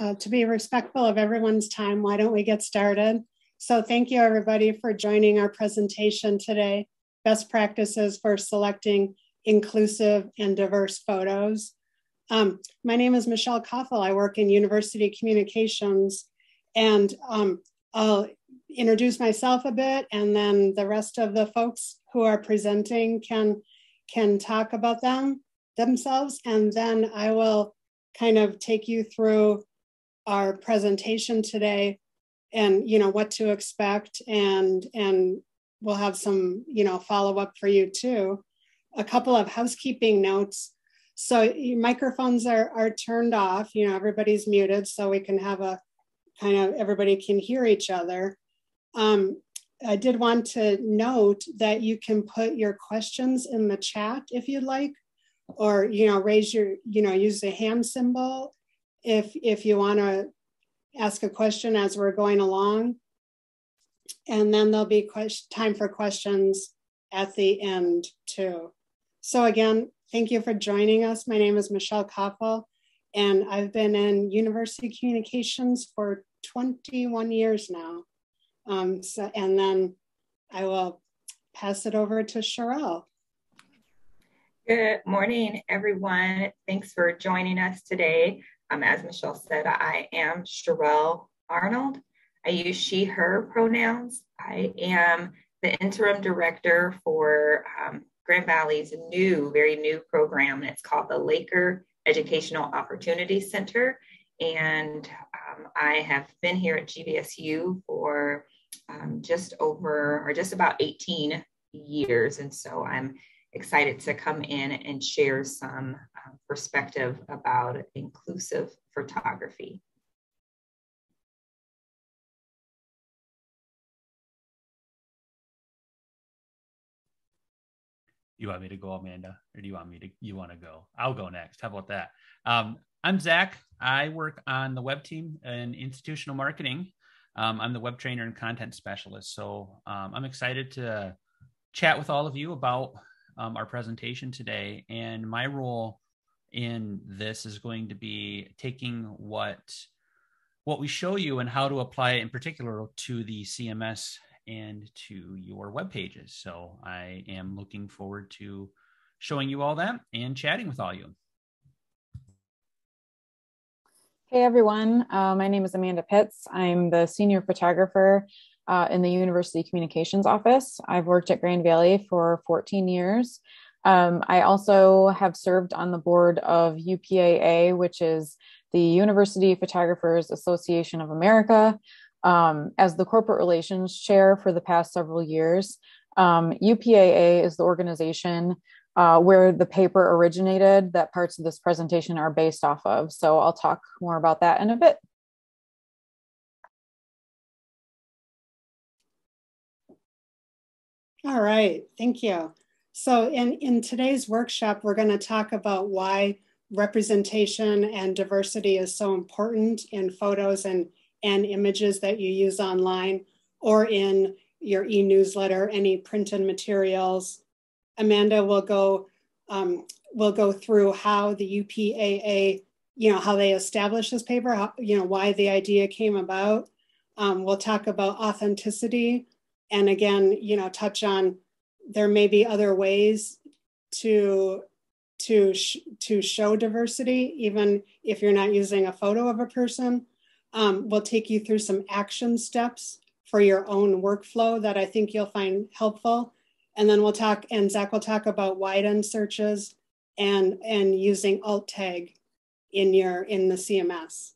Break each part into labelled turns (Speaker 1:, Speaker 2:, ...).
Speaker 1: uh, to be respectful of everyone's time, why don't we get started? So thank you everybody for joining our presentation today, Best Practices for Selecting Inclusive and Diverse Photos. Um, my name is Michelle Koffel. I work in University Communications and um, I'll introduce myself a bit and then the rest of the folks who are presenting can, can talk about them themselves and then I will kind of take you through our presentation today and you know what to expect and and we'll have some you know follow up for you too. A couple of housekeeping notes. So microphones are are turned off. You know everybody's muted so we can have a kind of everybody can hear each other. Um, i did want to note that you can put your questions in the chat if you'd like or you know raise your you know use the hand symbol if if you want to ask a question as we're going along and then there'll be time for questions at the end too so again thank you for joining us my name is michelle koppel and i've been in university communications for 21 years now um, so, and then i will pass it over to Sherelle.
Speaker 2: Good morning, everyone. Thanks for joining us today. Um, as Michelle said, I am Sherelle Arnold. I use she, her pronouns. I am the interim director for um, Grand Valley's new, very new program. And It's called the Laker Educational Opportunity Center. And um, I have been here at GVSU for um, just over or just about 18 years. And so I'm excited to come in and share some perspective about inclusive photography.
Speaker 3: You want me to go, Amanda, or do you want me to? You want to go? I'll go next. How about that? Um, I'm Zach. I work on the web team in institutional marketing. Um, I'm the web trainer and content specialist. So um, I'm excited to chat with all of you about um, our presentation today. And my role in this is going to be taking what what we show you and how to apply it in particular to the CMS and to your web pages. So I am looking forward to showing you all that and chatting with all you.
Speaker 4: Hey everyone, uh, my name is Amanda Pitts. I'm the senior photographer uh, in the University Communications Office. I've worked at Grand Valley for 14 years. Um, I also have served on the board of UPAA, which is the University Photographers Association of America, um, as the corporate relations chair for the past several years. Um, UPAA is the organization uh, where the paper originated that parts of this presentation are based off of. So I'll talk more about that in a bit.
Speaker 1: All right, thank you. So in, in today's workshop, we're gonna talk about why representation and diversity is so important in photos and, and images that you use online or in your e-newsletter, any printed materials. Amanda will go, um, will go through how the UPAA, you know, how they established this paper, how, you know, why the idea came about. Um, we'll talk about authenticity, and again, you know, touch on there may be other ways to to sh- to show diversity, even if you're not using a photo of a person. Um, we'll take you through some action steps for your own workflow that I think you'll find helpful. And then we'll talk, and Zach will talk about Widen searches and and using alt tag in your in the CMS.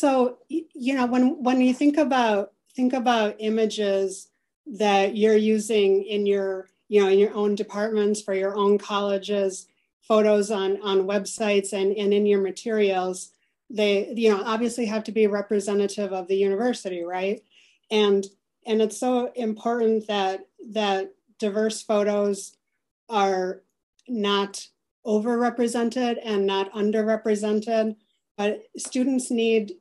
Speaker 1: So you know when when you think about think about images that you're using in your you know in your own departments for your own colleges, photos on on websites and and in your materials, they you know obviously have to be representative of the university, right? And and it's so important that that diverse photos are not overrepresented and not underrepresented but students need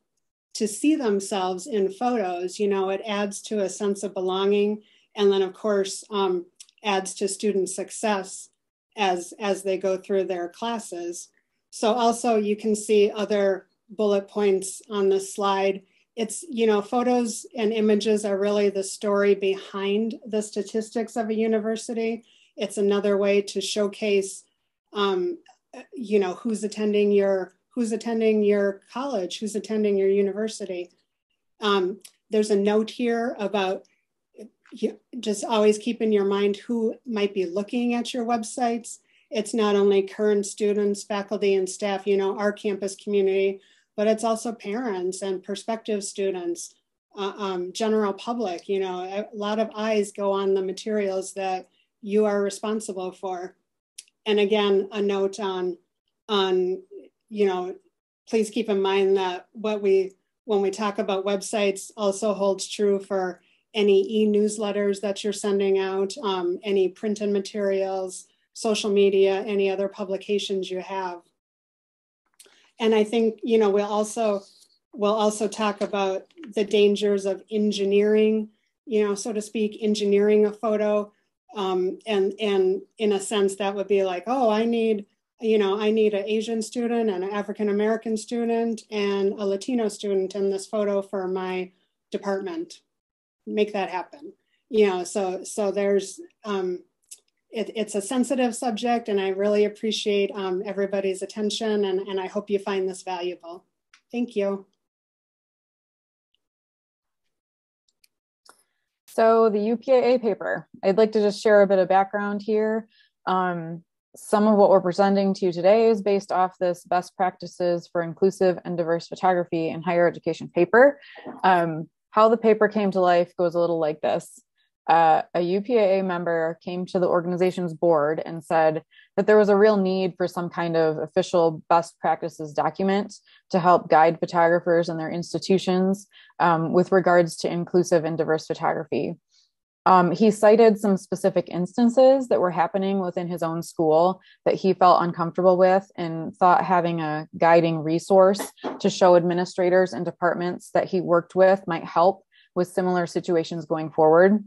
Speaker 1: to see themselves in photos, you know, it adds to a sense of belonging. And then, of course, um, adds to student success as as they go through their classes. So also you can see other bullet points on the slide. It's, you know, photos and images are really the story behind the statistics of a university. It's another way to showcase, um, you know, who's attending your who's attending your college, who's attending your university. Um, there's a note here about just always keep in your mind who might be looking at your websites. It's not only current students, faculty, and staff, you know, our campus community, but it's also parents and prospective students, uh, um, general public. You know, a lot of eyes go on the materials that you are responsible for. And again, a note on, on, you know, please keep in mind that what we, when we talk about websites also holds true for any e-newsletters that you're sending out, um, any printed materials, social media, any other publications you have. And I think, you know, we'll also, we'll also talk about the dangers of engineering, you know, so to speak, engineering a photo. Um, and, and in a sense that would be like, oh, I need, you know, I need an Asian student and an African American student and a Latino student in this photo for my department. Make that happen. You know so so there's um it, it's a sensitive subject and i really appreciate um, everybody's attention and, and i hope you find this valuable. Thank you.
Speaker 4: So the upaa paper i'd like to just share a bit of background here. Um, some of what we're presenting to you today is based off this best practices for inclusive and diverse photography in higher education paper um, how the paper came to life goes a little like this. Uh, a UPAA member came to the organization's board and said that there was a real need for some kind of official best practices document to help guide photographers and their institutions um, with regards to inclusive and diverse photography. Um, he cited some specific instances that were happening within his own school that he felt uncomfortable with and thought having a guiding resource to show administrators and departments that he worked with might help with similar situations going forward.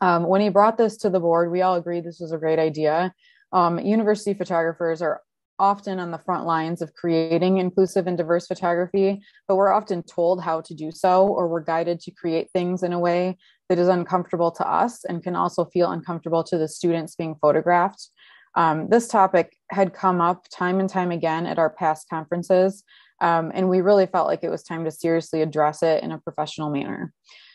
Speaker 4: Um, when he brought this to the board, we all agreed this was a great idea. Um, university photographers are often on the front lines of creating inclusive and diverse photography, but we're often told how to do so, or we're guided to create things in a way that is uncomfortable to us and can also feel uncomfortable to the students being photographed. Um, this topic had come up time and time again at our past conferences, um, and we really felt like it was time to seriously address it in a professional manner.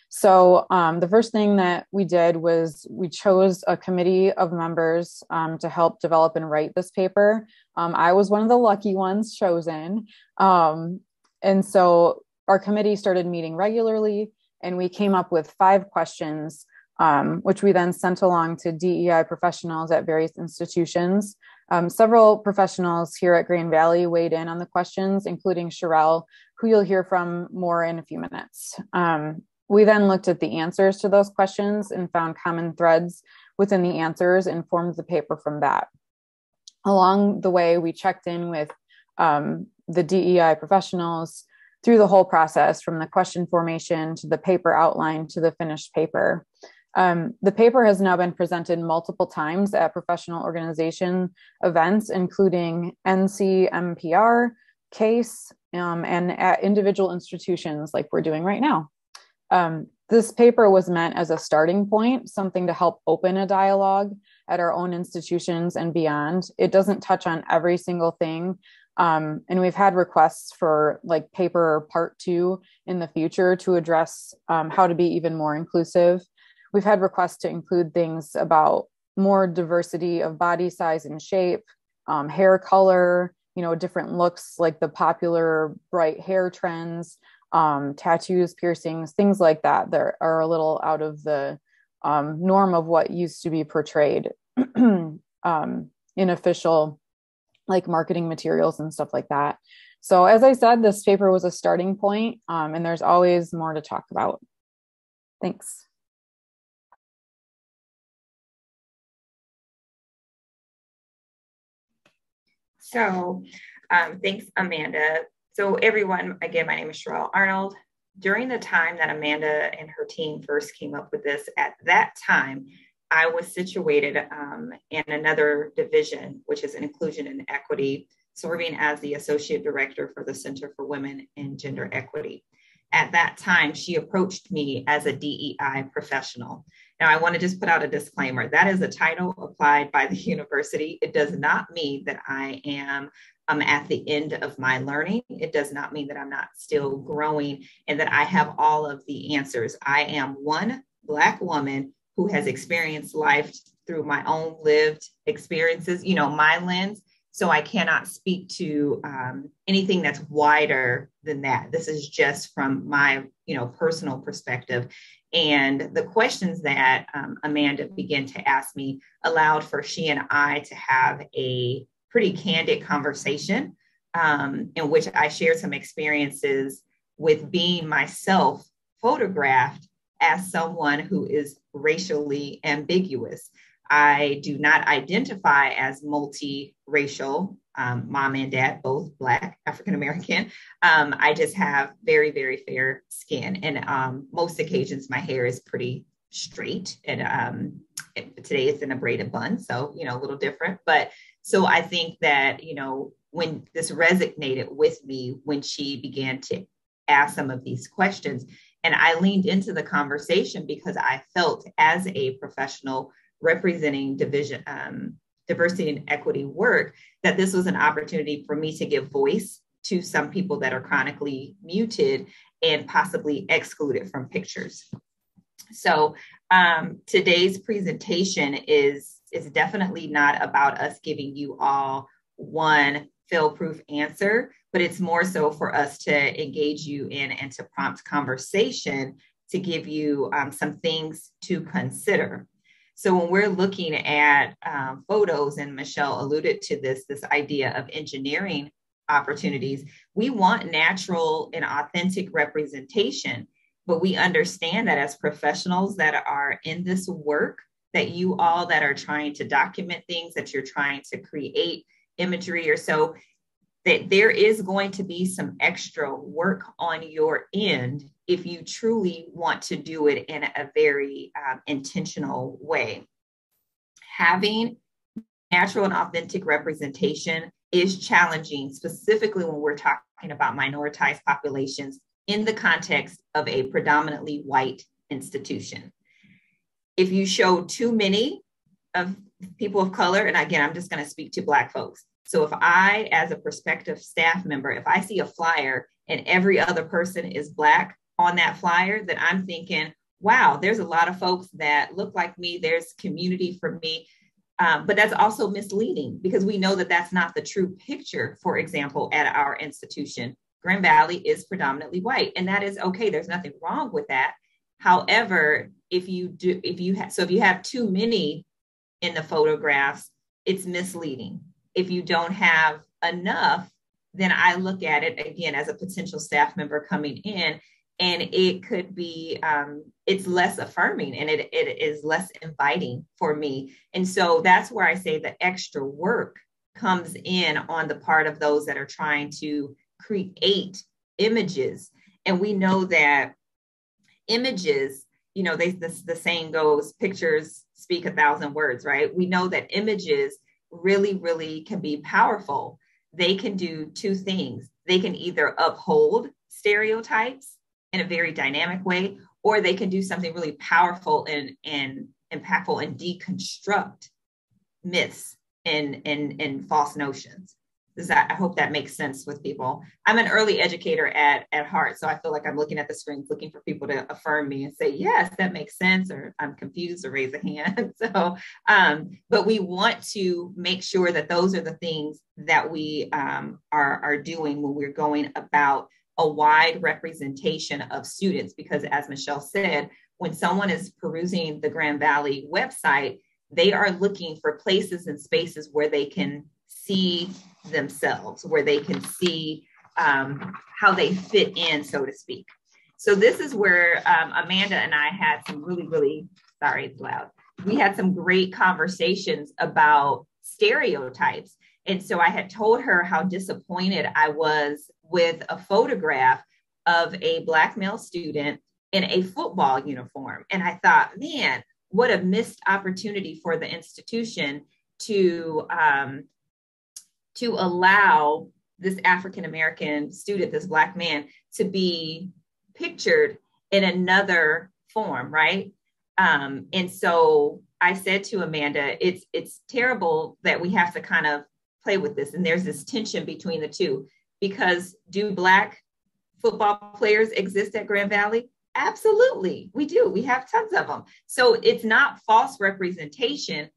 Speaker 4: So um, the first thing that we did was we chose a committee of members um, to help develop and write this paper. Um, I was one of the lucky ones chosen. Um, and so our committee started meeting regularly and we came up with five questions, um, which we then sent along to DEI professionals at various institutions. Um, several professionals here at Grand Valley weighed in on the questions, including Sherelle, who you'll hear from more in a few minutes. Um, we then looked at the answers to those questions and found common threads within the answers and formed the paper from that. Along the way, we checked in with um, the DEI professionals through the whole process from the question formation to the paper outline to the finished paper. Um, the paper has now been presented multiple times at professional organization events, including NCMPR, CASE, um, and at individual institutions like we're doing right now. Um, this paper was meant as a starting point, something to help open a dialogue at our own institutions and beyond. It doesn't touch on every single thing. Um, and we've had requests for like paper part two in the future to address um, how to be even more inclusive. We've had requests to include things about more diversity of body size and shape, um, hair color, you know, different looks like the popular bright hair trends, um, tattoos, piercings, things like that that are a little out of the um, norm of what used to be portrayed um, in official like marketing materials and stuff like that. So, as I said, this paper was a starting point, um, and there's always more to talk about. Thanks.
Speaker 2: So, um, thanks, Amanda. So everyone, again, my name is Sherelle Arnold. During the time that Amanda and her team first came up with this, at that time, I was situated um, in another division, which is inclusion and equity, serving as the associate director for the Center for Women and Gender Equity. At that time, she approached me as a DEI professional. Now, I want to just put out a disclaimer that is a title applied by the university. It does not mean that I am um, at the end of my learning. It does not mean that I'm not still growing and that I have all of the answers. I am one Black woman who has experienced life through my own lived experiences, you know, my lens. So I cannot speak to um, anything that's wider than that. This is just from my, you know, personal perspective. And the questions that um, Amanda began to ask me allowed for she and I to have a pretty candid conversation um, in which I shared some experiences with being myself photographed as someone who is racially ambiguous. I do not identify as multiracial. Um, mom and dad, both Black, African American. Um, I just have very, very fair skin. And um, most occasions, my hair is pretty straight. And um, today it's in a braided bun. So, you know, a little different. But so I think that, you know, when this resonated with me when she began to ask some of these questions, and I leaned into the conversation because I felt as a professional representing division, um, diversity and equity work, that this was an opportunity for me to give voice to some people that are chronically muted and possibly excluded from pictures. So um, today's presentation is is definitely not about us giving you all one fail proof answer, but it's more so for us to engage you in and to prompt conversation to give you um, some things to consider. So when we're looking at um, photos, and Michelle alluded to this, this idea of engineering opportunities, we want natural and authentic representation, but we understand that as professionals that are in this work, that you all that are trying to document things, that you're trying to create imagery or so, that there is going to be some extra work on your end if you truly want to do it in a very um, intentional way. Having natural and authentic representation is challenging, specifically when we're talking about minoritized populations in the context of a predominantly white institution. If you show too many of people of color, and again, I'm just going to speak to Black folks, so if I, as a prospective staff member, if I see a flyer and every other person is Black on that flyer, then I'm thinking, wow, there's a lot of folks that look like me. There's community for me. Um, but that's also misleading because we know that that's not the true picture, for example, at our institution. Grand Valley is predominantly white, and that is okay. There's nothing wrong with that. However, if you do, if you have, so if you have too many in the photographs, it's misleading if you don't have enough, then I look at it again as a potential staff member coming in, and it could be um, it's less affirming and it, it is less inviting for me. And so that's where I say the extra work comes in on the part of those that are trying to create images. And we know that images, you know, they, this, the saying goes, pictures speak a thousand words, right? We know that images really, really can be powerful. They can do two things. They can either uphold stereotypes in a very dynamic way, or they can do something really powerful and, and impactful and deconstruct myths and, and, and false notions does that i hope that makes sense with people. I'm an early educator at at heart so i feel like i'm looking at the screens looking for people to affirm me and say yes that makes sense or i'm confused or raise a hand. So um, but we want to make sure that those are the things that we um, are are doing when we're going about a wide representation of students because as michelle said when someone is perusing the grand valley website they are looking for places and spaces where they can see themselves, where they can see um, how they fit in, so to speak. So this is where um, Amanda and I had some really, really sorry, it's loud. We had some great conversations about stereotypes. And so I had told her how disappointed I was with a photograph of a Black male student in a football uniform. And I thought, man, what a missed opportunity for the institution to um, to allow this African American student, this Black man, to be pictured in another form, right? Um, and so I said to Amanda, it's it's terrible that we have to kind of play with this, and there's this tension between the two because do Black football players exist at Grand Valley? Absolutely, we do. We have tons of them. So it's not false representation.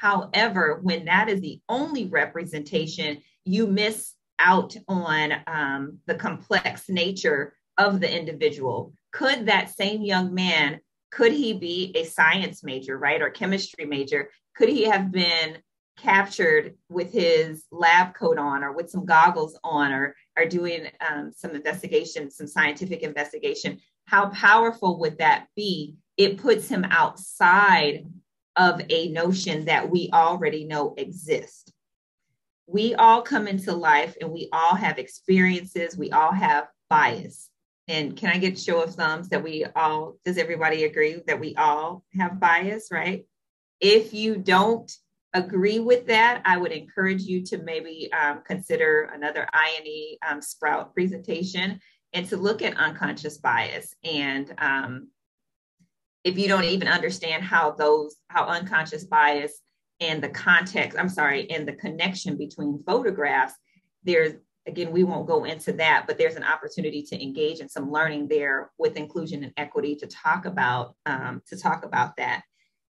Speaker 2: However, when that is the only representation, you miss out on um, the complex nature of the individual. Could that same young man, could he be a science major, right, or chemistry major? Could he have been captured with his lab coat on or with some goggles on or, or doing um, some investigation, some scientific investigation? How powerful would that be? It puts him outside of a notion that we already know exists we all come into life and we all have experiences, we all have bias. And can I get show of thumbs that we all, does everybody agree that we all have bias, right? If you don't agree with that, I would encourage you to maybe um, consider another INE um, Sprout presentation and to look at unconscious bias. And um, if you don't even understand how those, how unconscious bias and the context, I'm sorry, and the connection between photographs, there's again, we won't go into that, but there's an opportunity to engage in some learning there with inclusion and equity to talk about um, to talk about that.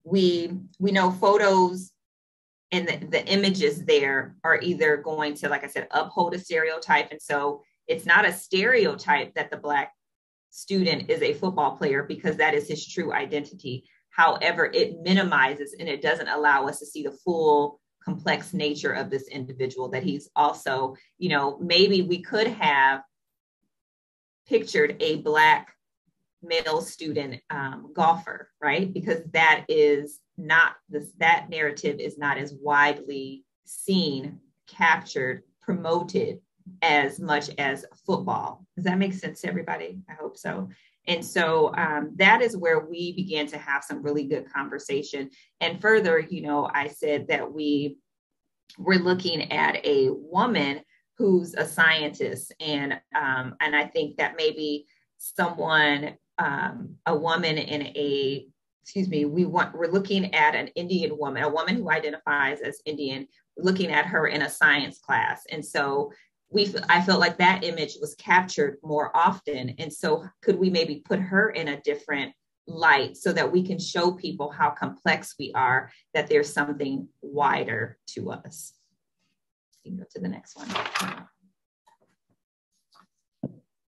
Speaker 2: We we know photos and the, the images there are either going to, like I said, uphold a stereotype, and so it's not a stereotype that the black student is a football player because that is his true identity However, it minimizes and it doesn't allow us to see the full complex nature of this individual that he's also, you know, maybe we could have pictured a Black male student um, golfer, right? Because that is not this, that narrative is not as widely seen, captured, promoted as much as football. Does that make sense to everybody? I hope so. And so um, that is where we began to have some really good conversation. And further, you know, I said that we were looking at a woman who's a scientist, and um, and I think that maybe someone, um, a woman in a excuse me, we want we're looking at an Indian woman, a woman who identifies as Indian, looking at her in a science class, and so we I felt like that image was captured more often. And so could we maybe put her in a different light so that we can show people how complex we are, that there's something wider to us. You can go to the next one.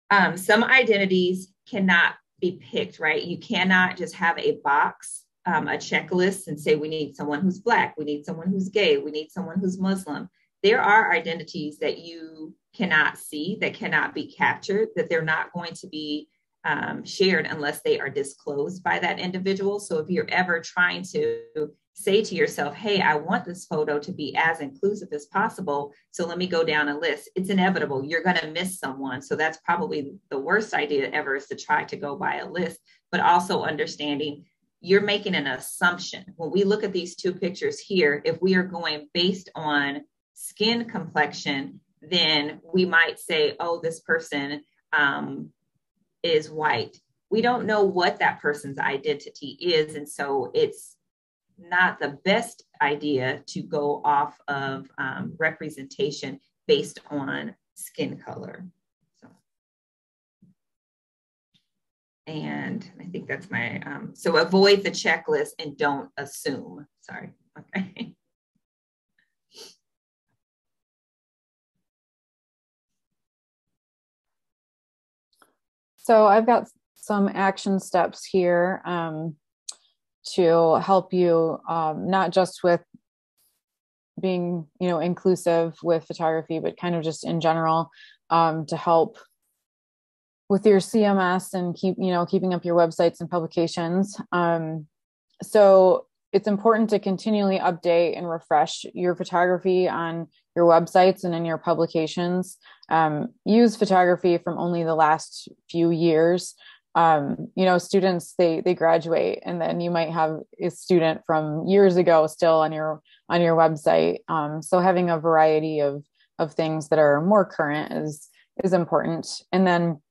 Speaker 2: Um, some identities cannot be picked, right? You cannot just have a box, um, a checklist, and say we need someone who's Black, we need someone who's gay, we need someone who's Muslim there are identities that you cannot see, that cannot be captured, that they're not going to be um, shared unless they are disclosed by that individual. So if you're ever trying to say to yourself, hey, I want this photo to be as inclusive as possible. So let me go down a list. It's inevitable. You're going to miss someone. So that's probably the worst idea ever is to try to go by a list, but also understanding you're making an assumption. When we look at these two pictures here, if we are going based on skin complexion, then we might say, oh, this person um, is white. We don't know what that person's identity is. And so it's not the best idea to go off of um, representation based on skin color. So, and I think that's my, um, so avoid the checklist and don't assume. Sorry. Okay.
Speaker 4: So I've got some action steps here um, to help you, um, not just with being, you know, inclusive with photography, but kind of just in general um, to help with your CMS and keep, you know, keeping up your websites and publications. Um, so it's important to continually update and refresh your photography on your websites and in your publications. Um, use photography from only the last few years. Um, you know students they they graduate and then you might have a student from years ago still on your on your website. Um, so having a variety of of things that are more current is is important. And then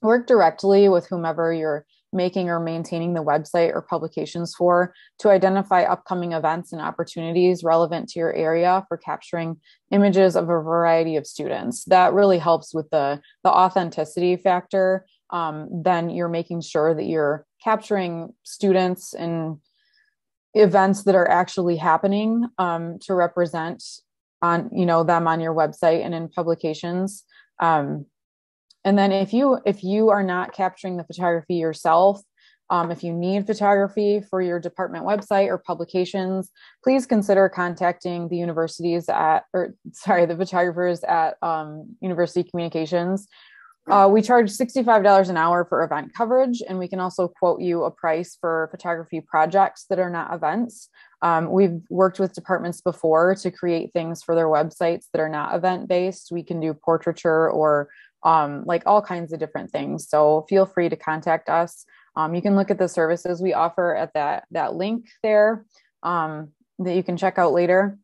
Speaker 4: work directly with whomever you're making or maintaining the website or publications for to identify upcoming events and opportunities relevant to your area for capturing images of a variety of students. That really helps with the the authenticity factor um, then you're making sure that you're capturing students and events that are actually happening um, to represent on you know them on your website and in publications. Um, and then if you if you are not capturing the photography yourself um, if you need photography for your department website or publications please consider contacting the universities at or sorry the photographers at um, university communications uh, we charge $65 an hour for event coverage, and we can also quote you a price for photography projects that are not events. Um, we've worked with departments before to create things for their websites that are not event based. We can do portraiture or um, like all kinds of different things. So feel free to contact us. Um, you can look at the services we offer at that that link there um, that you can check out later.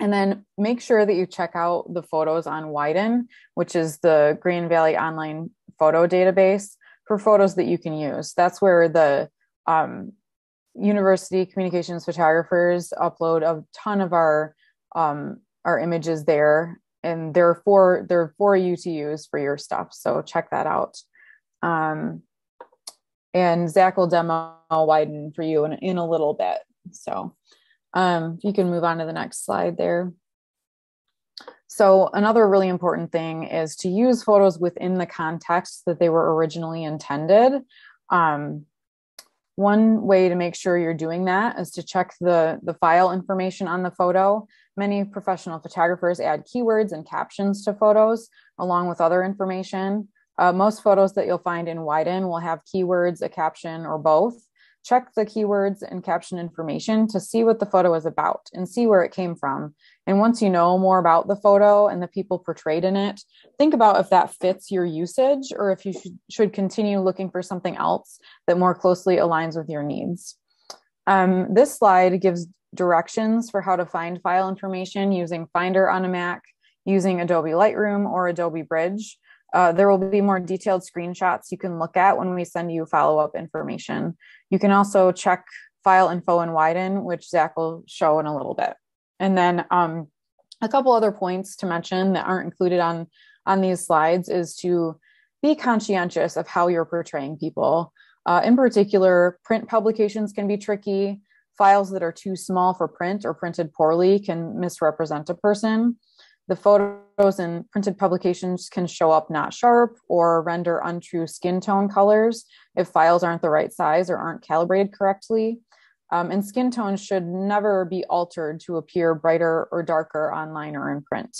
Speaker 4: And then make sure that you check out the photos on Widen, which is the Grand Valley online photo database for photos that you can use. That's where the um, university communications photographers upload a ton of our um, our images there and they're for they're for you to use for your stuff. So check that out. Um, and Zach will demo widen for you in, in a little bit. So um, you can move on to the next slide there. So another really important thing is to use photos within the context that they were originally intended. Um, one way to make sure you're doing that is to check the, the file information on the photo. Many professional photographers add keywords and captions to photos along with other information. Uh, most photos that you'll find in Widen will have keywords, a caption, or both. Check the keywords and caption information to see what the photo is about and see where it came from. And once you know more about the photo and the people portrayed in it, think about if that fits your usage or if you should, should continue looking for something else that more closely aligns with your needs. Um, this slide gives directions for how to find file information using Finder on a Mac, using Adobe Lightroom or Adobe Bridge. Uh, there will be more detailed screenshots you can look at when we send you follow up information. You can also check file info in Widen, which Zach will show in a little bit. And then um, a couple other points to mention that aren't included on, on these slides is to be conscientious of how you're portraying people. Uh, in particular, print publications can be tricky. Files that are too small for print or printed poorly can misrepresent a person. The photos in printed publications can show up not sharp or render untrue skin tone colors if files aren't the right size or aren't calibrated correctly. Um, and skin tones should never be altered to appear brighter or darker online or in print.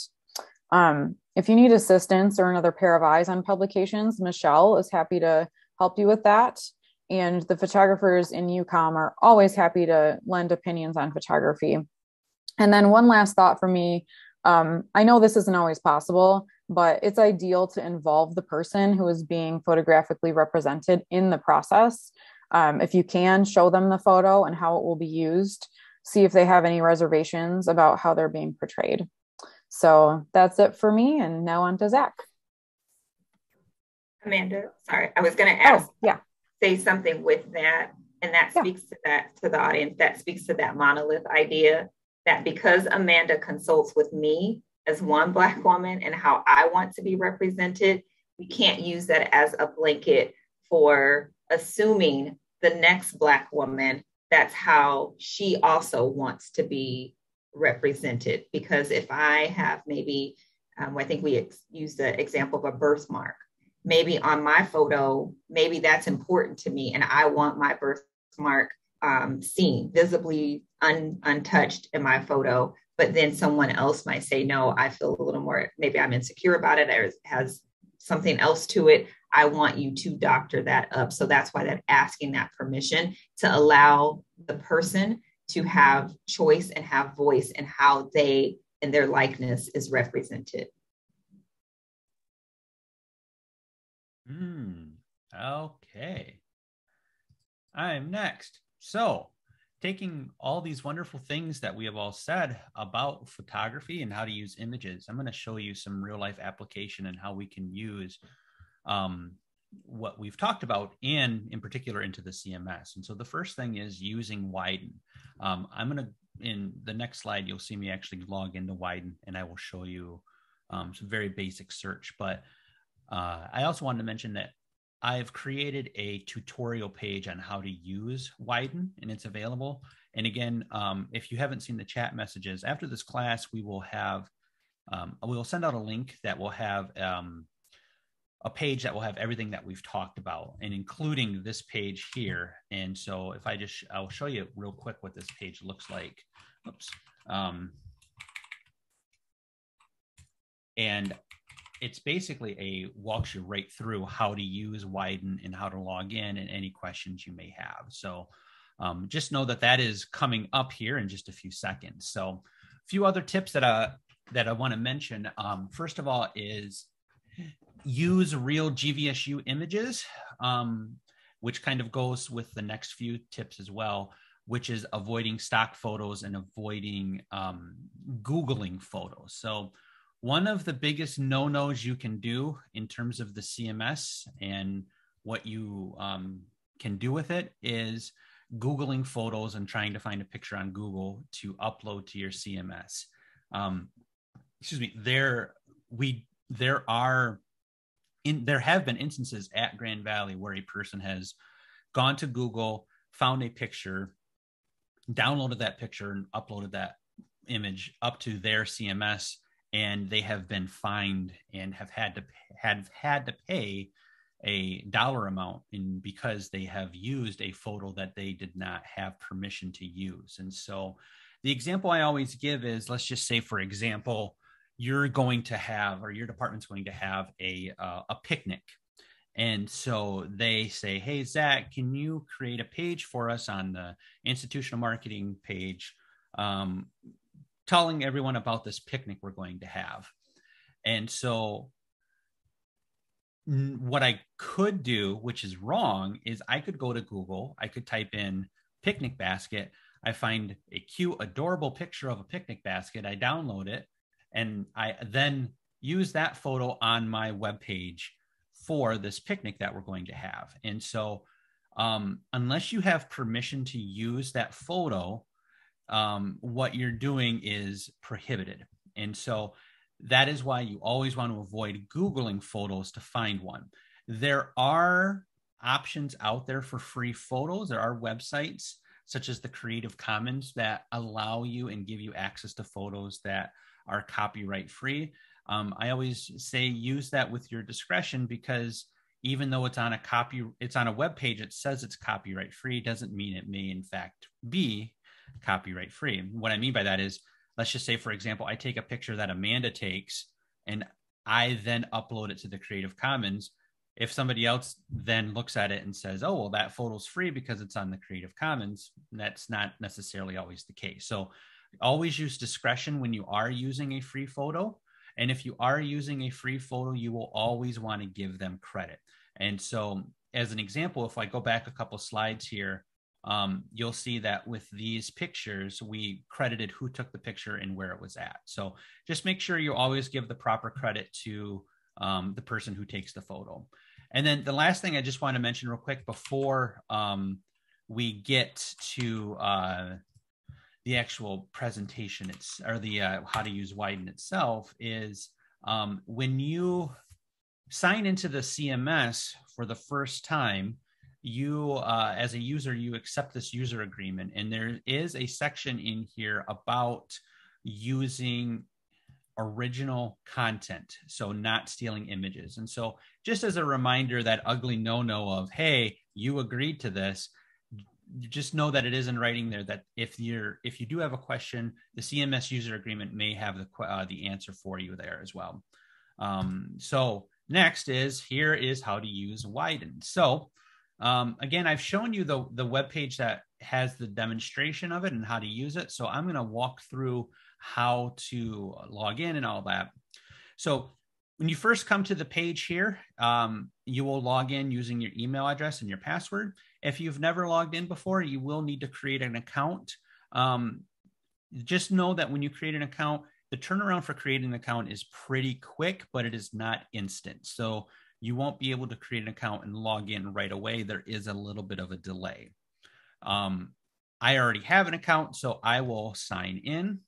Speaker 4: Um, if you need assistance or another pair of eyes on publications, Michelle is happy to help you with that. And the photographers in UCOM are always happy to lend opinions on photography. And then one last thought for me um, I know this isn't always possible, but it's ideal to involve the person who is being photographically represented in the process. Um, if you can, show them the photo and how it will be used. See if they have any reservations about how they're being portrayed. So that's it for me. And now on to Zach.
Speaker 2: Amanda, sorry, I was going to ask.
Speaker 4: Oh, yeah.
Speaker 2: Say something with that, and that yeah. speaks to that to the audience. That speaks to that monolith idea that because Amanda consults with me as one Black woman and how I want to be represented, we can't use that as a blanket for assuming the next Black woman that's how she also wants to be represented. Because if I have maybe, um, I think we ex- used the example of a birthmark, maybe on my photo, maybe that's important to me and I want my birthmark um, seen, visibly un, untouched in my photo. But then someone else might say, no, I feel a little more, maybe I'm insecure about it, or has something else to it. I want you to doctor that up. So that's why that asking that permission to allow the person to have choice and have voice in how they and their likeness is represented.
Speaker 3: Mm, Okay. I'm next. So, taking all these wonderful things that we have all said about photography and how to use images, I'm going to show you some real life application and how we can use um, what we've talked about and in particular into the CMS. And so the first thing is using Widen. Um, I'm going to, in the next slide, you'll see me actually log into Widen and I will show you um, some very basic search. But uh, I also wanted to mention that I've created a tutorial page on how to use Widen, and it's available. And again, um, if you haven't seen the chat messages after this class, we will have um, we will send out a link that will have um, a page that will have everything that we've talked about, and including this page here. And so, if I just I'll show you real quick what this page looks like. Oops. Um, and it's basically a walks you right through how to use Widen and how to log in and any questions you may have. So um, just know that that is coming up here in just a few seconds. So a few other tips that I that I want to mention. Um, first of all, is use real GVSU images, um, which kind of goes with the next few tips as well, which is avoiding stock photos and avoiding um, Googling photos. So one of the biggest no nos you can do in terms of the CMS and what you um, can do with it is Googling photos and trying to find a picture on Google to upload to your CMS. Um, excuse me, there we there are in there have been instances at Grand Valley where a person has gone to Google, found a picture, downloaded that picture, and uploaded that image up to their CMS and they have been fined and have had to have had to pay a dollar amount in because they have used a photo that they did not have permission to use. And so the example i always give is let's just say for example you're going to have or your department's going to have a uh, a picnic. And so they say hey zach can you create a page for us on the institutional marketing page? Um, telling everyone about this picnic we're going to have. And so what I could do, which is wrong, is I could go to Google, I could type in picnic basket, I find a cute, adorable picture of a picnic basket, I download it, and I then use that photo on my webpage for this picnic that we're going to have. And so, um, unless you have permission to use that photo, um, what you're doing is prohibited. And so that is why you always want to avoid Googling photos to find one. There are options out there for free photos. There are websites such as the Creative Commons that allow you and give you access to photos that are copyright free. Um, I always say use that with your discretion because even though it's on a copy, it's on a web page, it says it's copyright free, doesn't mean it may in fact be copyright free. What I mean by that is, let's just say, for example, I take a picture that Amanda takes and I then upload it to the Creative Commons. If somebody else then looks at it and says, oh, well, that photo's free because it's on the Creative Commons, that's not necessarily always the case. So always use discretion when you are using a free photo. And if you are using a free photo, you will always want to give them credit. And so, as an example, if I go back a couple slides here, um, you'll see that with these pictures, we credited who took the picture and where it was at. So just make sure you always give the proper credit to um, the person who takes the photo. And then the last thing I just want to mention real quick before um, we get to uh, the actual presentation, it's or the uh, how to use Widen itself is um, when you sign into the CMS for the first time you uh, as a user you accept this user agreement. And there is a section in here about using original content so not stealing images. And so just as a reminder that ugly no no of hey you agreed to this just know that it is in writing there that if you're if you do have a question the cms user agreement may have the uh, the answer for you there as well. Um, so next is here is how to use widen so um, again, I've shown you the, the web page that has the demonstration of it and how to use it. So I'm going to walk through how to log in and all that. So when you first come to the page here, um, you will log in using your email address and your password. If you've never logged in before, you will need to create an account. Um, just know that when you create an account, the turnaround for creating an account is pretty quick, but it is not instant. So you won't be able to create an account and log in right away. There is a little bit of a delay. Um, I already have an account, so I will sign in.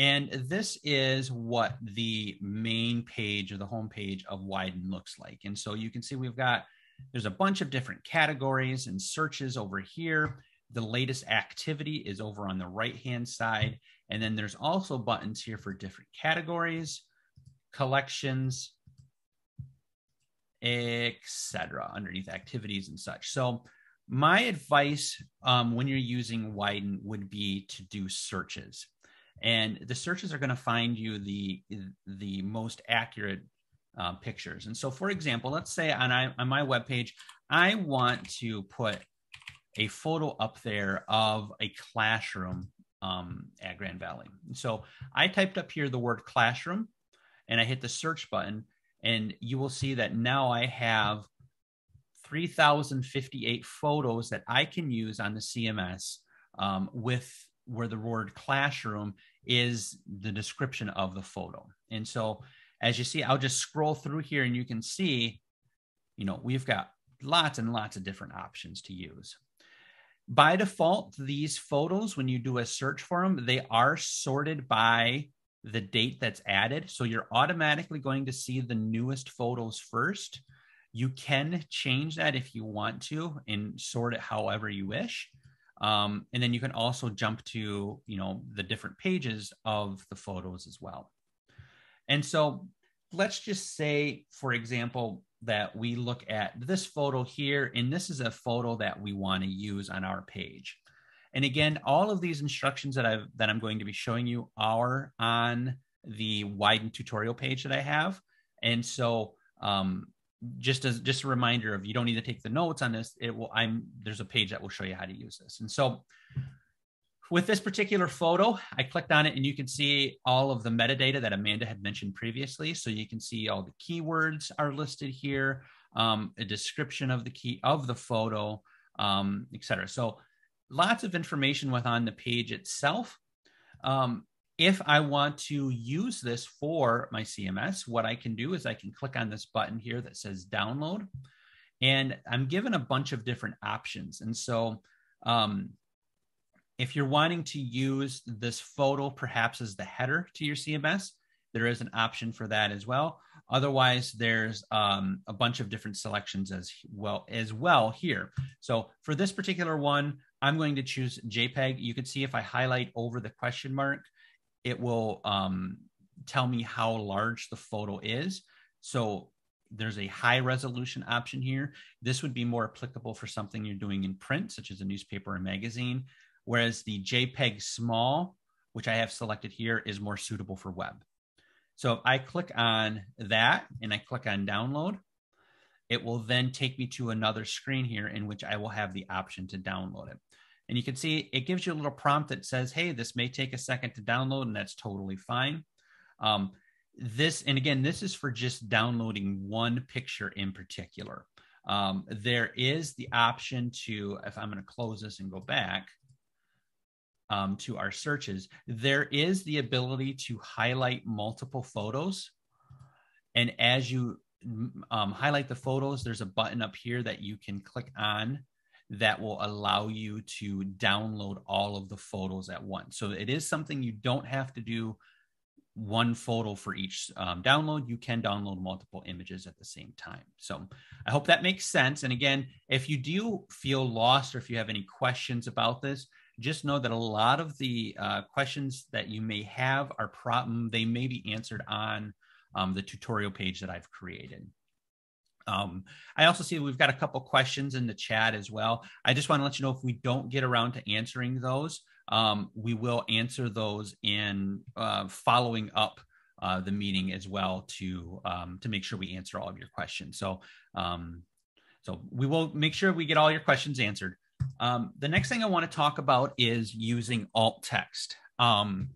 Speaker 3: And this is what the main page or the home page of Widen looks like. And so you can see we've got, there's a bunch of different categories and searches over here. The latest activity is over on the right-hand side. And then there's also buttons here for different categories, collections, etc. underneath activities and such. So my advice um, when you're using Widen would be to do searches and the searches are going to find you the the most accurate uh, pictures. And so, for example, let's say on, I, on my webpage, I want to put a photo up there of a classroom um, at Grand Valley. so I typed up here the word classroom and I hit the search button, and you will see that now I have 3,058 photos that I can use on the CMS um, with where the word classroom is the description of the photo. And so as you see, I'll just scroll through here and you can see, you know, we've got lots and lots of different options to use. By default, these photos, when you do a search for them, they are sorted by the date that's added. So you're automatically going to see the newest photos first. You can change that if you want to and sort it however you wish. Um, and then you can also jump to, you know, the different pages of the photos as well. And so let's just say, for example, that we look at this photo here, and this is a photo that we want to use on our page. And again, all of these instructions that I've that I'm going to be showing you are on the Widen tutorial page that I have. And so um, just as just a reminder of you don't need to take the notes on this. It will i'm there's a page that will show you how to use this. And so with this particular photo i clicked on it and you can see all of the metadata that amanda had mentioned previously. So you can see all the keywords are listed here um, a description of the key of the photo um, etc so lots of information within the page itself um, if I want to use this for my CMS, what I can do is I can click on this button here that says download, and I'm given a bunch of different options. And so, um, if you're wanting to use this photo perhaps as the header to your CMS, there is an option for that as well. Otherwise, there's um, a bunch of different selections as well as well here. So for this particular one, I'm going to choose JPEG. You can see if I highlight over the question mark, it will um, tell me how large the photo is. So there's a high resolution option here. This would be more applicable for something you're doing in print, such as a newspaper or magazine, whereas the JPEG small, which I have selected here, is more suitable for web. So if I click on that and I click on download, it will then take me to another screen here in which I will have the option to download it. And you can see it gives you a little prompt that says, hey, this may take a second to download, and that's totally fine. Um, this, and again, this is for just downloading one picture in particular. Um, there is the option to, if I'm going to close this and go back um, to our searches, there is the ability to highlight multiple photos. And as you um, highlight the photos, there's a button up here that you can click on that will allow you to download all of the photos at once. So it is something you don't have to do one photo for each um, download. You can download multiple images at the same time. So I hope that makes sense. And again, if you do feel lost or if you have any questions about this, just know that a lot of the uh, questions that you may have are problem they may be answered on um, the tutorial page that I've created. Um, I also see we've got a couple questions in the chat as well. I just want to let you know if we don't get around to answering those, um, we will answer those in uh, following up uh, the meeting as well to um, to make sure we answer all of your questions. So um, so we will make sure we get all your questions answered. Um, the next thing I want to talk about is using alt text. Um,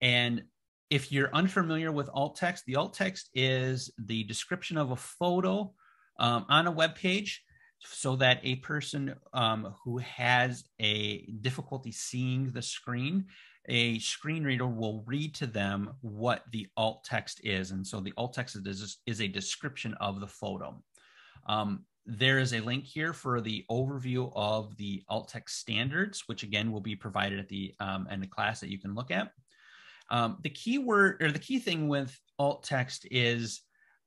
Speaker 3: and if you're unfamiliar with alt text, the alt text is the description of a photo um, on a web page so that a person um, who has a difficulty seeing the screen a screen reader will read to them what the alt text is. And so the alt text is, is a description of the photo. Um, there is a link here for the overview of the alt text standards which again will be provided at the um, in the class that you can look at. Um, the key word or the key thing with alt text is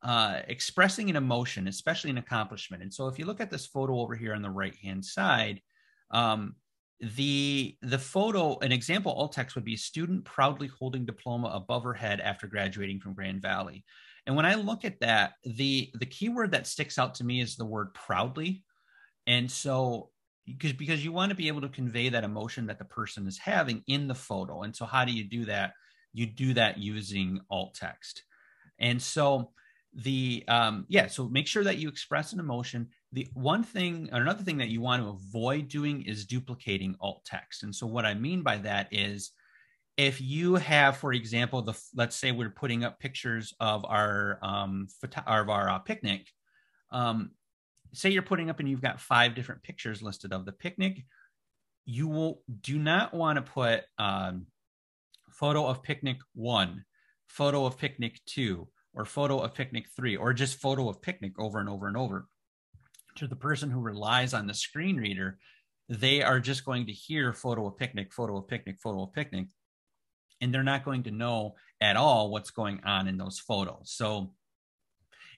Speaker 3: uh, expressing an emotion, especially an accomplishment. And so if you look at this photo over here on the right hand side, um, the the photo, an example alt text would be student proudly holding diploma above her head after graduating from Grand Valley. And when I look at that, the the key word that sticks out to me is the word proudly. And so because because you want to be able to convey that emotion that the person is having in the photo. And so how do you do that? You do that using alt text. And so the um yeah so make sure that you express an emotion. The one thing another thing that you want to avoid doing is duplicating alt text. And so what i mean by that is if you have for example the let's say we're putting up pictures of our um photo- of our uh, picnic um say you're putting up and you've got five different pictures listed of the picnic you will do not want to put um photo of picnic one photo of picnic two or photo of picnic three, or just photo of picnic over and over and over. To the person who relies on the screen reader, they are just going to hear photo of picnic, photo of picnic, photo of picnic, and they're not going to know at all what's going on in those photos. So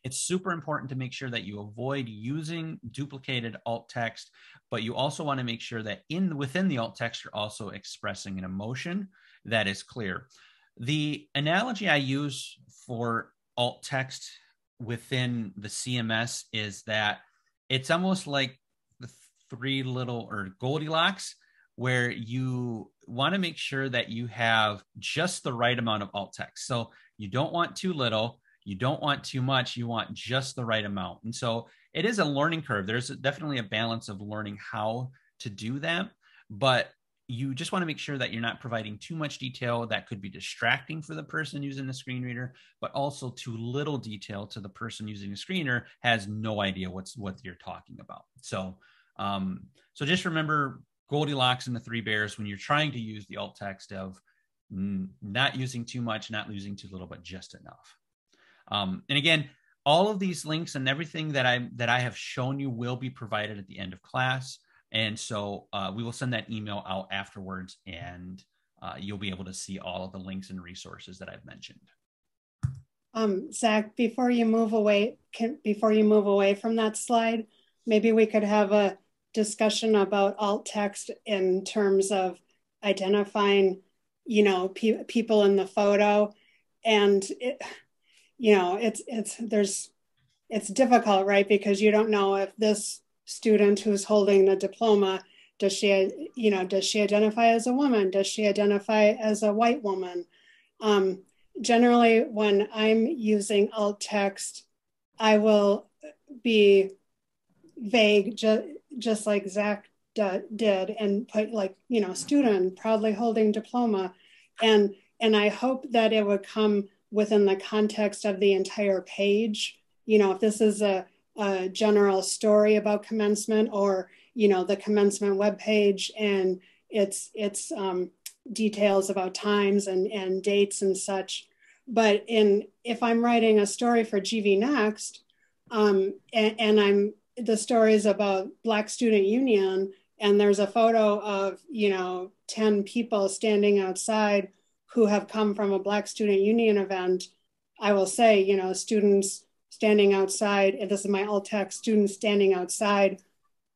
Speaker 3: it's super important to make sure that you avoid using duplicated alt text, but you also want to make sure that in within the alt text, you're also expressing an emotion that is clear. The analogy I use for alt text within the CMS is that it's almost like the three little or Goldilocks, where you want to make sure that you have just the right amount of alt text. So you don't want too little, you don't want too much, you want just the right amount. And so it is a learning curve. There's definitely a balance of learning how to do that. But you just want to make sure that you're not providing too much detail that could be distracting for the person using the screen reader, but also too little detail to the person using the screener has no idea what's what you're talking about. So, um, so just remember Goldilocks and the three bears when you're trying to use the alt text of not using too much, not losing too little, but just enough. Um, and again, all of these links and everything that I that I have shown you will be provided at the end of class. And so uh, we will send that email out afterwards, and uh, you'll be able to see all of the links and resources that I've mentioned.
Speaker 1: Um, Zach, before you move away, can, before you move away from that slide, maybe we could have a discussion about alt text in terms of identifying, you know, pe people in the photo, and it, you know, it's it's there's it's difficult, right? Because you don't know if this student who's holding the diploma does she you know does she identify as a woman? Does she identify as a white woman? Um, generally when i'm using alt text i will be vague ju- just like zach d- did and put like you know student proudly holding diploma. And and i hope that it would come within the context of the entire page. You know if this is a a general story about commencement or you know the commencement webpage and its its um, details about times and, and dates and such. But in if I'm writing a story for GV Next, um, and, and I'm the story is about Black Student Union, and there's a photo of you know 10 people standing outside who have come from a Black Student Union event, I will say, you know, students standing outside, and this is my alt text students standing outside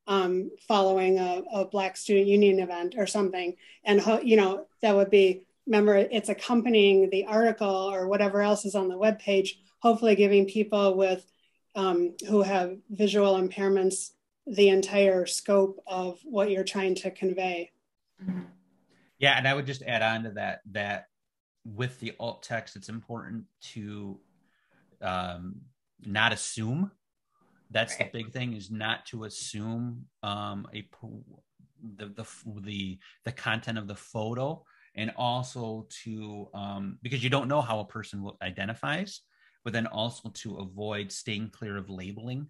Speaker 1: um, following a, a, Black Student Union event or something. And, you know, that would be, remember, it's accompanying the article or whatever else is on the web page, hopefully giving people with um, who have visual impairments the entire scope of what you're trying to convey.
Speaker 3: Yeah, and I would just add on to that that with the alt text, it's important to um, not assume. That's right. the big thing is not to assume um, a the, the the the content of the photo and also to um, because you don't know how a person will identifies but then also to avoid staying clear of labeling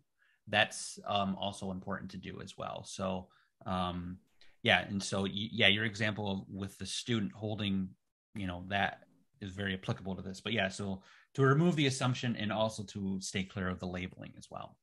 Speaker 3: that's um, also important to do as well so um, yeah and so yeah your example with the student holding you know that is very applicable to this but yeah so to remove the assumption and also to stay clear of the labeling as well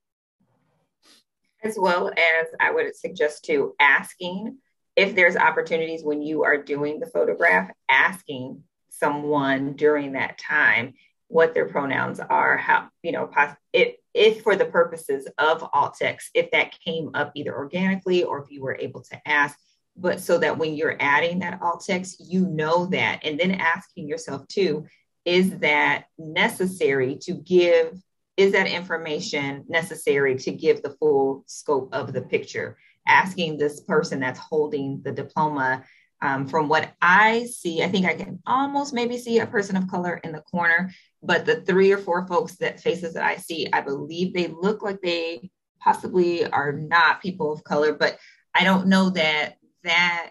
Speaker 2: as well as i would suggest to asking if there's opportunities when you are doing the photograph, asking someone during that time what their pronouns are, how, you know, if, if for the purposes of alt text, if that came up either organically or if you were able to ask, but so that when you're adding that alt text, you know that. And then asking yourself too, is that necessary to give, is that information necessary to give the full scope of the picture? asking this person that's holding the diploma um, from what I see, I think I can almost maybe see a person of color in the corner, but the three or four folks that faces that I see, I believe they look like they possibly are not people of color, but I don't know that that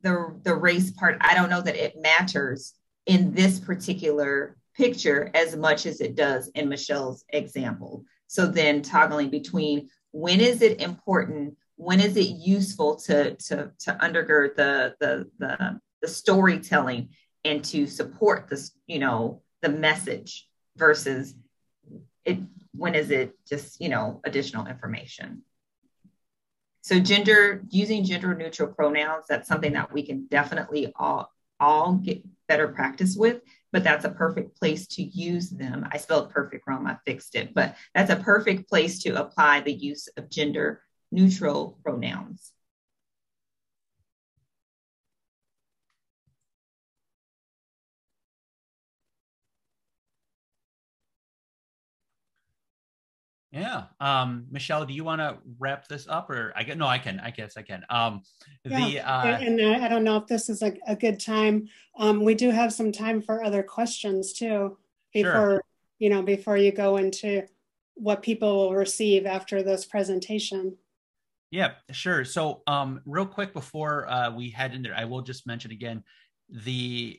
Speaker 2: the the race part, I don't know that it matters in this particular picture as much as it does in Michelle's example. So then toggling between when is it important when is it useful to to to undergird the the the, the storytelling and to support this you know the message versus it when is it just you know additional information so gender using gender neutral pronouns that's something that we can definitely all all get better practice with but that's a perfect place to use them i spelled perfect wrong i fixed it but that's a perfect place to apply the use of gender neutral pronouns.
Speaker 3: Yeah. Um, Michelle, do you want to wrap this up or I get, no, I can, I guess I can. Um, yeah. the, uh,
Speaker 1: and I don't know if this is a, a good time. Um, we do have some time for other questions too, before, sure. you know, before you go into what people will receive after this presentation.
Speaker 3: Yeah, sure. So, um, real quick before uh, we head in there, I will just mention again the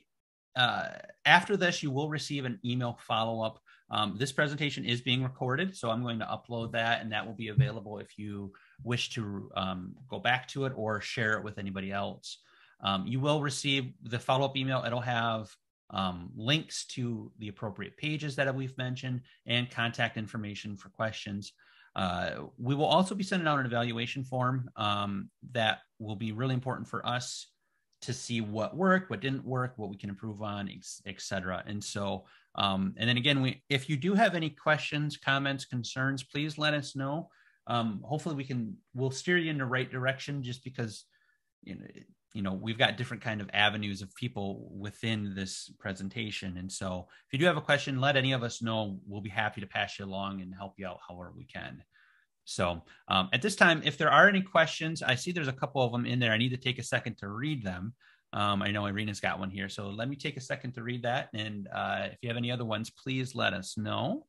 Speaker 3: uh, after this, you will receive an email follow up. Um, this presentation is being recorded, so I'm going to upload that, and that will be available if you wish to um, go back to it or share it with anybody else. Um, you will receive the follow up email. It'll have um, links to the appropriate pages that we've mentioned and contact information for questions. Uh, we will also be sending out an evaluation form um, that will be really important for us to see what worked, what didn't work, what we can improve on, etc. And so, um, and then again, we if you do have any questions, comments, concerns, please let us know. Um, hopefully, we can we'll steer you in the right direction. Just because you know, you know we've got different kind of avenues of people within this presentation, and so if you do have a question, let any of us know. We'll be happy to pass you along and help you out however we can. So um, at this time, if there are any questions, I see there's a couple of them in there. I need to take a second to read them. Um, I know Irina's got one here, so let me take a second to read that. And uh, if you have any other ones, please let us know.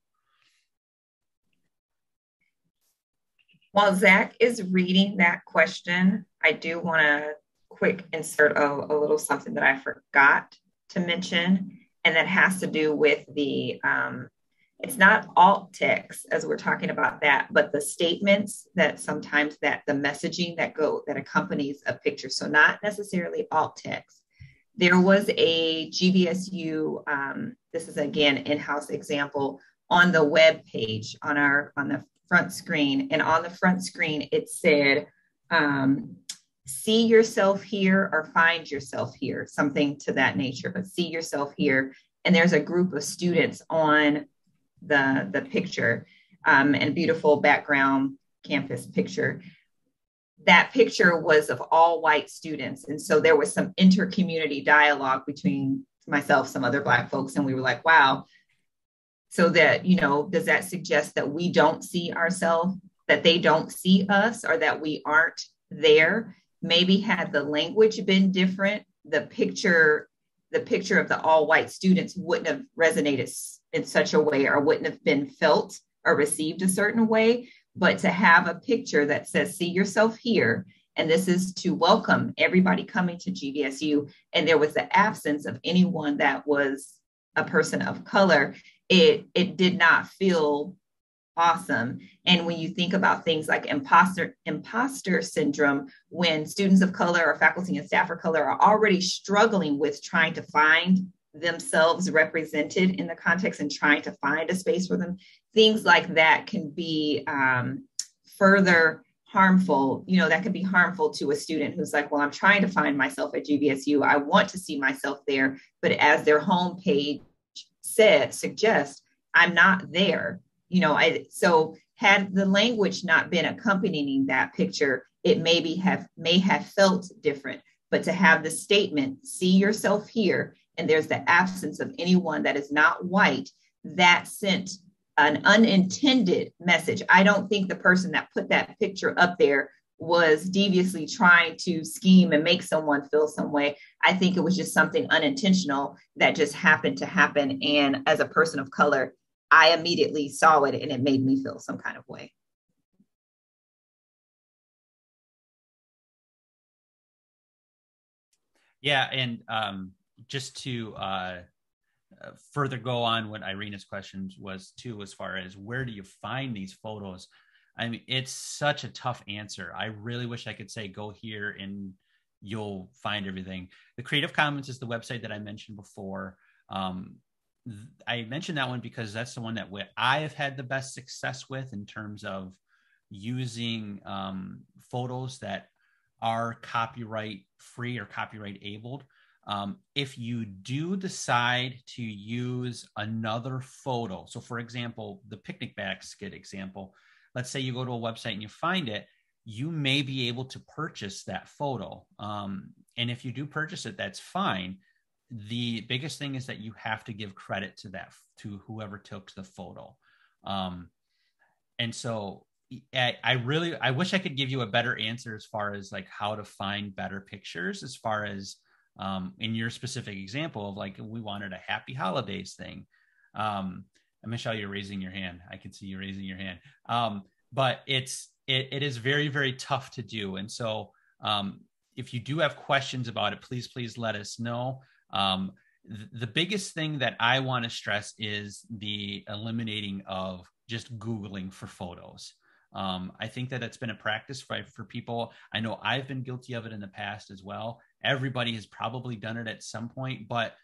Speaker 2: While Zach is reading that question, I do want to quick insert a, a, little something that I forgot to mention, and that has to do with the um, it's not alt text as we're talking about that but the statements that sometimes that the messaging that go that accompanies a picture. So not necessarily alt text. There was a gvsu um, this is again in-house example on the web page on our on the front screen. And on the front screen it said um, see yourself here or find yourself here something to that nature but see yourself here. And there's a group of students on the the picture um, and beautiful background campus picture. That picture was of all white students. And so there was some inter-community dialogue between myself some other black folks and we were like wow. So that you know does that suggest that we don't see ourselves that they don't see us or that we aren't there? Maybe had the language been different the picture the picture of the all white students wouldn't have resonated in such a way or wouldn't have been felt or received a certain way. But to have a picture that says, see yourself here, And this is to welcome everybody coming to GVSU. And there was the absence of anyone that was a person of color. It, it did not feel awesome. And when you think about things like imposter imposter syndrome, when students of color or faculty and staff of color are already struggling with trying to find themselves represented in the context and trying to find a space for them, things like that can be um, further harmful. You know, that could be harmful to a student who's like, well, I'm trying to find myself at GVSU. I want to see myself there. But as their home page said, suggests, I'm not there you know I, so had the language not been accompanying that picture it maybe have may have felt different but to have the statement see yourself here and there's the absence of anyone that is not white that sent an unintended message i don't think the person that put that picture up there was deviously trying to scheme and make someone feel some way. I think it was just something unintentional that just happened to happen. And as a person of color, I immediately saw it and it made me feel some kind of way.
Speaker 3: Yeah, and um, just to uh, uh, further go on what Irina's questions was too, as far as where do you find these photos? I mean, it's such a tough answer. I really wish I could say go here and you'll find everything. The Creative Commons is the website that I mentioned before. Um, I mentioned that one because that's the one that I have had the best success with in terms of using um, photos that are copyright free or copyright abled. Um, if you do decide to use another photo, so for example, the picnic basket example, let's say you go to a website and you find it, you may be able to purchase that photo. Um, and if you do purchase it, that's fine the biggest thing is that you have to give credit to that to whoever took the photo um, and so I, I really i wish i could give you a better answer as far as like how to find better pictures as far as um, in your specific example of like we wanted a happy holidays thing um, michelle you're raising your hand i can see you raising your hand um, but it's it, it is very very tough to do and so um, if you do have questions about it please please let us know um, th- the biggest thing that I want to stress is the eliminating of just Googling for photos. Um, I think that it's been a practice for, for people. I know I've been guilty of it in the past as well. Everybody has probably done it at some point, but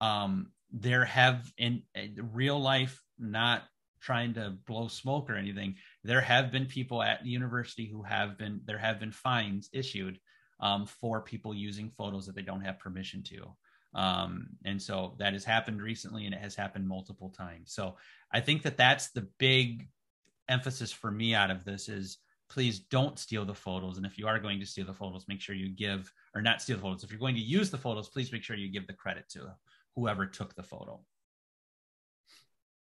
Speaker 3: um, there have in, in real life, not trying to blow smoke or anything, there have been people at the university who have been, there have been fines issued um, for people using photos that they don't have permission to. Um, and so that has happened recently and it has happened multiple times. So I think that that's the big emphasis for me out of this is please don't steal the photos. And if you are going to steal the photos, make sure you give, or not steal the photos. If you're going to use the photos, please make sure you give the credit to whoever took the photo.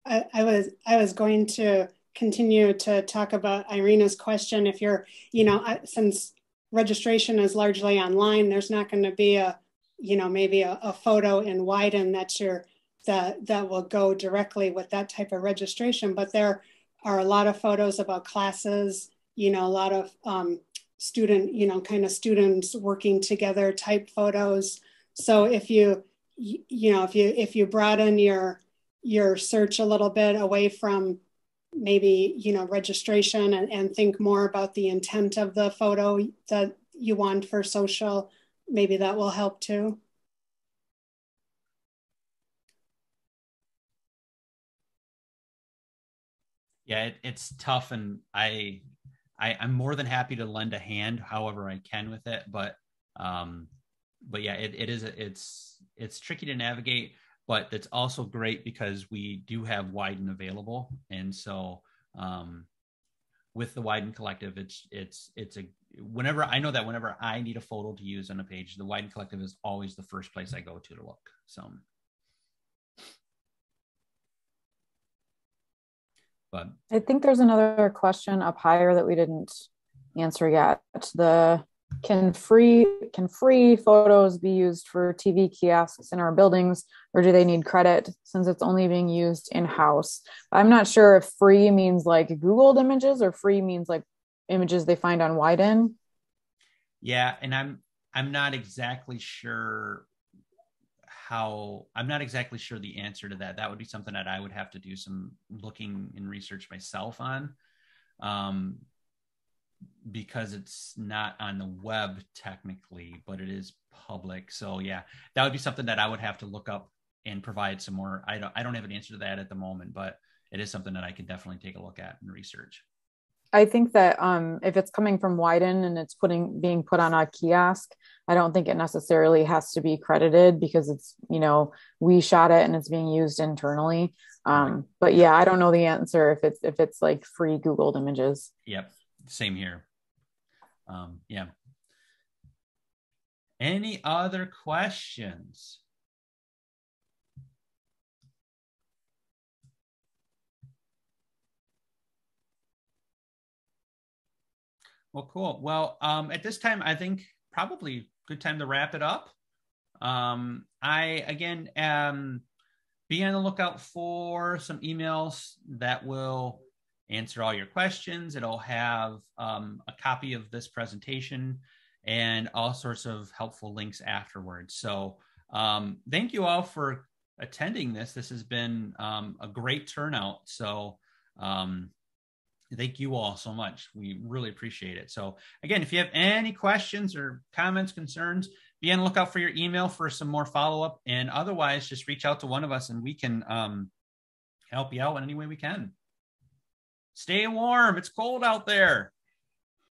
Speaker 1: I, I was I was going to continue to talk about Irina's question. If you're, you know, since registration is largely online, there's not going to be a you know, maybe a, a photo in Widen that's your that that will go directly with that type of registration. But there are a lot of photos about classes, you know, a lot of um, student, you know, kind of students working together type photos. So if you, you know, if you if you broaden your your search a little bit away from maybe you know registration and, and think more about the intent of the photo that you want for social maybe that will help too.
Speaker 3: Yeah, it, it's tough, and I, I, I'm more than happy to lend a hand, however I can with it. But, um, but yeah, it, it is it's it's tricky to navigate, but it's also great because we do have Widen available, and so um, with the Widen Collective, it's it's it's a whenever I know that whenever I need a photo to use on a page, the Widen Collective is always the first place I go to to look. So, but
Speaker 4: I think there's another question up higher that we didn't answer yet. The can free can free photos be used for TV kiosks in our buildings, or do they need credit since it's only being used in house? I'm not sure if free means like Googled images or free means like images they find on Widen.
Speaker 3: Yeah, and I'm I'm not exactly sure how I'm not exactly sure the answer to that. That would be something that I would have to do some looking and research myself on. Um, because it's not on the web technically, but it is public. So yeah, that would be something that I would have to look up and provide some more. I don't I don't have an answer to that at the moment, but it is something that I can definitely take a look at and research.
Speaker 4: I think that um, if it's coming from Widen and it's putting being put on a kiosk, I don't think it necessarily has to be credited because it's you know we shot it and it's being used internally. Um, but yeah, I don't know the answer if it's if it's like free Googled images.
Speaker 3: Yep, same here. Um, yeah. Any other questions? Well, cool. Well, um, at this time, I think probably good time to wrap it up. Um, I again um, be on the lookout for some emails that will answer all your questions. It'll have um, a copy of this presentation and all sorts of helpful links afterwards. So um, thank you all for attending this. This has been um, a great turnout. So um, thank you all so much. We really appreciate it. So again, if you have any questions or comments, concerns, be on the lookout for your email for some more follow up. And otherwise, just reach out to one of us and we can um, help you out in any way we can. Stay warm. It's cold out there.